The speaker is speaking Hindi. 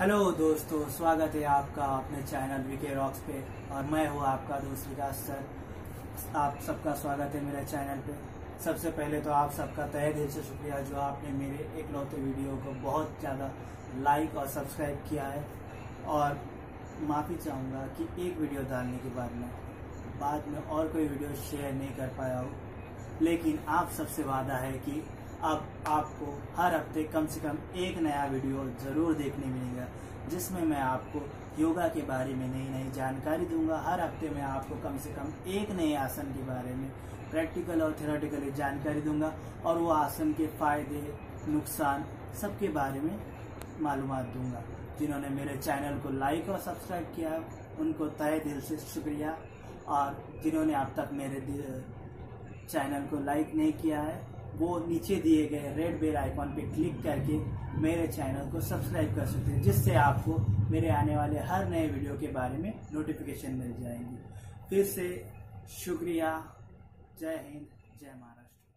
हेलो दोस्तों, स्वागत है आपका अपने चैनल वीके रॉक्स पे और मैं हूँ आपका दोस्त विकास सर। आप सबका स्वागत है मेरे चैनल पे। सबसे पहले तो आप सबका तहे दिल से शुक्रिया जो आपने मेरे एकलौते वीडियो को बहुत ज़्यादा लाइक और सब्सक्राइब किया है। और माफ़ी चाहूँगा कि एक वीडियो डालने के बाद में बाद में और कोई वीडियो शेयर नहीं कर पाया हूँ। लेकिन आप सबसे वादा है कि अब आपको हर हफ़्ते कम से कम एक नया वीडियो ज़रूर देखने मिलेगा, जिसमें मैं आपको योगा के बारे में नई नई जानकारी दूँगा। हर हफ़्ते मैं आपको कम से कम एक नए आसन के बारे में प्रैक्टिकल और थेरोटिकली जानकारी दूँगा और वो आसन के फ़ायदे, नुकसान सबके बारे में मालूम दूँगा। जिन्होंने मेरे चैनल को लाइक और सब्सक्राइब किया, उनको तय दिल से शुक्रिया। और जिन्होंने अब तक मेरे चैनल को लाइक नहीं किया है वो नीचे दिए गए रेड बेल आइकॉन पे क्लिक करके मेरे चैनल को सब्सक्राइब कर सकते हैं, जिससे आपको मेरे आने वाले हर नए वीडियो के बारे में नोटिफिकेशन मिल जाएँगी। फिर से शुक्रिया। जय हिंद, जय महाराष्ट्र।